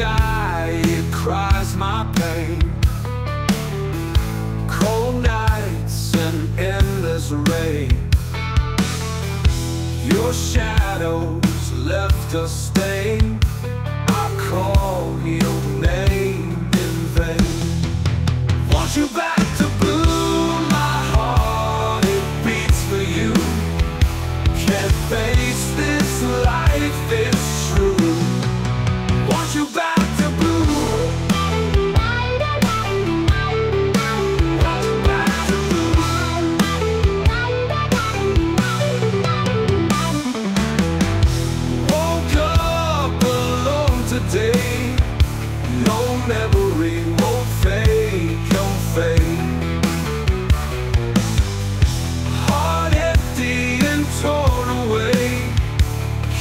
die, it cries my pain. Cold nights and endless rain. Your shadows left a stain. I call your name in vain. Want you back?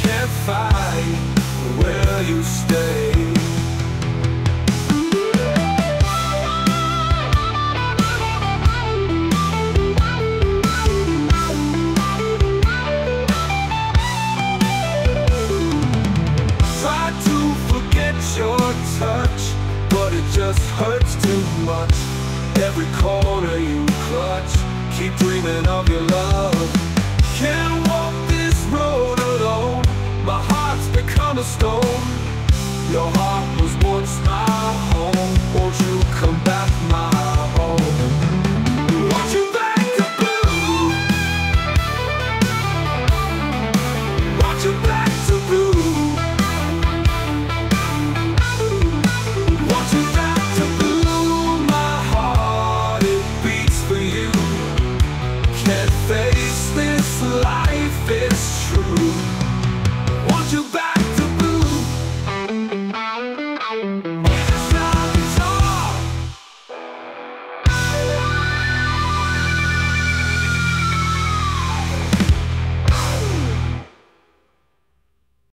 Can't fight where you stay. Try to forget your touch, but it just hurts too much. Every call. the stone. Your heart was once my home. Won't you come back my home? Won't you back to blue? Won't you back to blue? Won't you back to blue? My heart it beats for you. Can't face this life, it's true. Want you back.